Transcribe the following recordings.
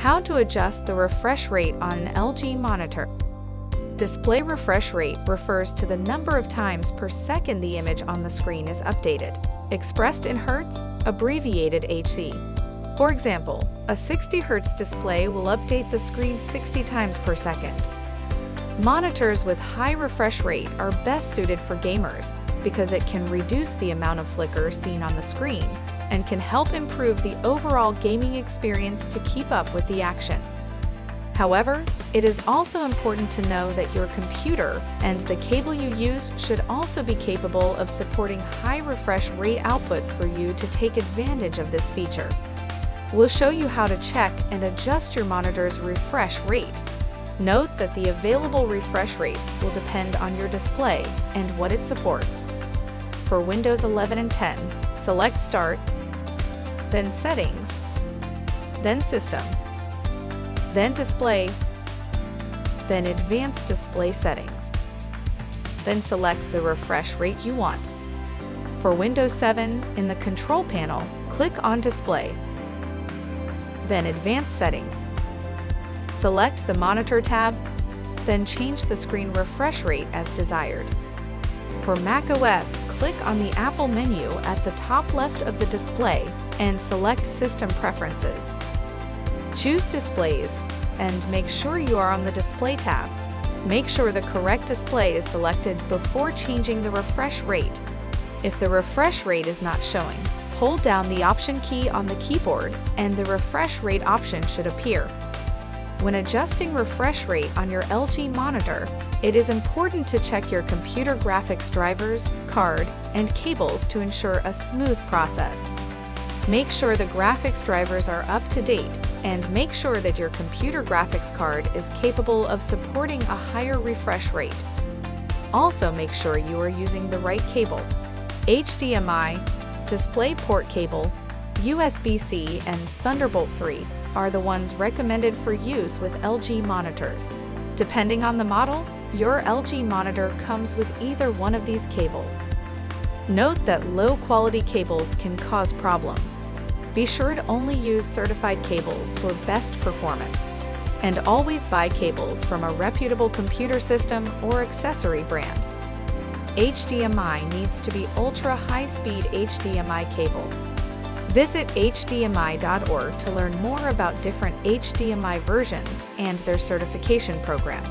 How to adjust the refresh rate on an LG monitor. Display refresh rate refers to the number of times per second the image on the screen is updated, expressed in Hertz, abbreviated HZ. For example, a 60 Hz display will update the screen 60 times per second. Monitors with high refresh rate are best suited for gamers because it can reduce the amount of flicker seen on the screen and can help improve the overall gaming experience to keep up with the action. However, it is also important to know that your computer and the cable you use should also be capable of supporting high refresh rate outputs for you to take advantage of this feature. We'll show you how to check and adjust your monitor's refresh rate. Note that the available refresh rates will depend on your display and what it supports. For Windows 11 and 10, select Start, then Settings, then System, then Display, then Advanced Display Settings. Then select the refresh rate you want. For Windows 7, in the Control panel, click on Display, then Advanced Settings. Select the Monitor tab, then change the screen refresh rate as desired. For macOS, click on the Apple menu at the top left of the display and select System Preferences. Choose Displays and make sure you are on the Display tab. Make sure the correct display is selected before changing the refresh rate. If the refresh rate is not showing, hold down the Option key on the keyboard and the refresh rate option should appear. When adjusting refresh rate on your LG monitor, it is important to check your computer graphics drivers, card, and cables to ensure a smooth process. Make sure the graphics drivers are up to date and make sure that your computer graphics card is capable of supporting a higher refresh rate. Also make sure you are using the right cable. HDMI, DisplayPort cable, USB-C, and Thunderbolt 3 are the ones recommended for use with LG monitors. Depending on the model, your LG monitor comes with either one of these cables. Note that low-quality cables can cause problems. Be sure to only use certified cables for best performance. And always buy cables from a reputable computer system or accessory brand. HDMI needs to be ultra high-speed HDMI cable Visit HDMI.org to learn more about different HDMI versions and their certification program.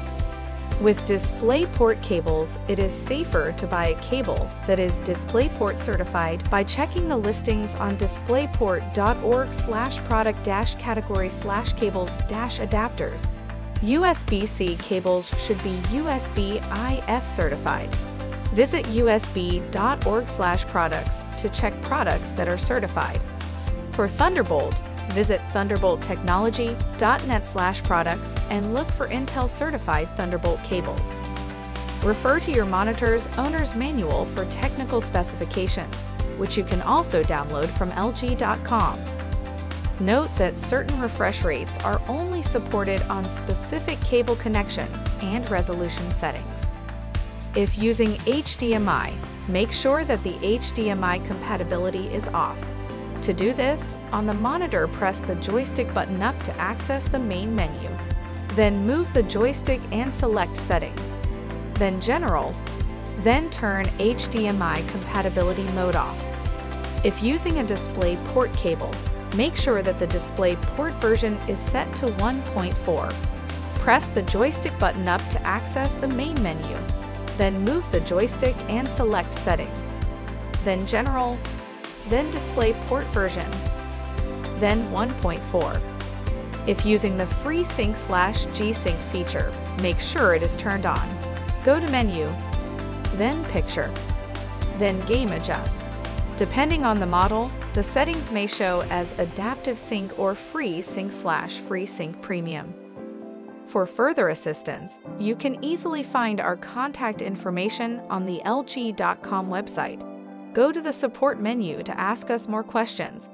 With DisplayPort cables, it is safer to buy a cable that is DisplayPort certified by checking the listings on displayport.org slash product dash category slash cables dash adapters. USB-C cables should be USB-IF certified. Visit usb.org/products to check products that are certified. For Thunderbolt, visit thunderbolttechnology.net/products and look for Intel certified Thunderbolt cables. Refer to your monitor's owner's manual for technical specifications, which you can also download from LG.com. Note that certain refresh rates are only supported on specific cable connections and resolution settings. If using HDMI, make sure that the HDMI compatibility is off. To do this, on the monitor press the joystick button up to access the main menu. Then move the joystick and select Settings. Then General. Then turn HDMI compatibility mode off. If using a display port cable, make sure that the display port version is set to 1.4. Press the joystick button up to access the main menu. Then move the joystick and select Settings. Then General, then Display Port Version, then 1.4. If using the FreeSync slash G-Sync feature, make sure it is turned on. Go to Menu, then Picture, then Game Adjust. Depending on the model, the settings may show as Adaptive Sync or Free Sync slash FreeSync Premium. For further assistance, you can easily find our contact information on the LG.com website. Go to the support menu to ask us more questions